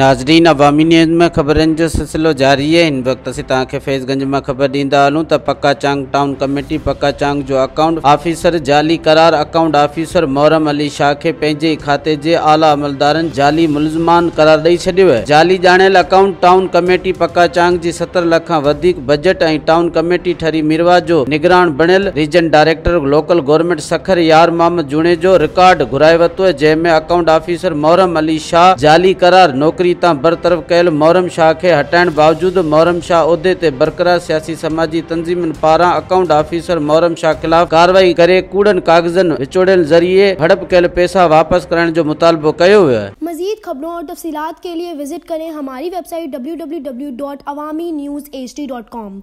नाज़रीन अवामी न्यूज़ में ख़बरनि जो सिलसिलो जारी आहे हिन वक़्तु असीं तव्हांखे फैज़गंज माँ ख़बर ॾींदा हलूं त पक्का चांग टाउन कमेटी, पक्का चांग जो अकाउंट ऑफिसर जाली करार, अकाउंट ऑफिसर मोहरम अली शाह खे पंहिंजे खाते जे आला अमलदारनि जाली मुलज़मान करार ॾेई जाली ॼाणियल अकाउंट टाउन कमेटी, पक्का चांग जी सतर लख बजट ऐं टाउन कमेटी ठरी मिरवा जो निगरान बणियल region director, local government Sukkur यार मोहम्मद जूणे जो रिकॉर्ड घुराए वरितो आहे, जंहिंमें अकाउंट ऑफिसर मोहरम अली शाह जाली करार नौकरी नौकरी तां बरतरफ़ कयल मोहरम शाह खे हटाइण बावजूदि मोहरम शाह उहिदे ते बरक़रार सियासी समाजी तंज़ीमुनि पारां अकाउंट ऑफिसर मोहरम शाह ख़िलाफ़ कार्रवाई करे कूड़नि कागज़नि विचोड़ियल ज़रिए हड़प कयल पैसा वापस कर जो मुतालबो कयो मजीद खबरों और तफसीत के लिए विज़िट करें हमारी website W W W dot Awami news H D dot com.